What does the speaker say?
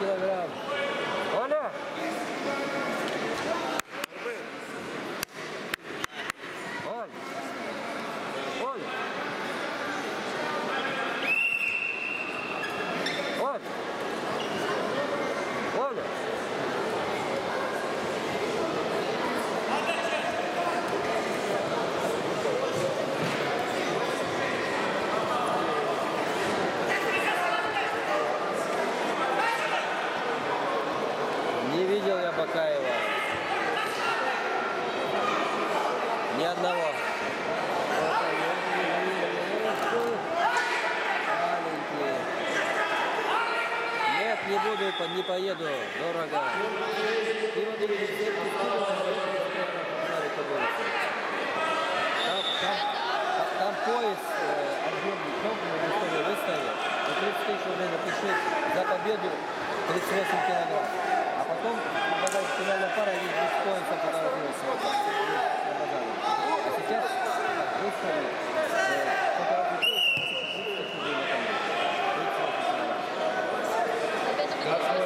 quilograma. Ни одного. Нет, не буду, не поеду. Дорого. Там, там, там поезд э, объемный, крупный, выставил. 30 тысяч рублей напиши за победу 38 килограмм. Got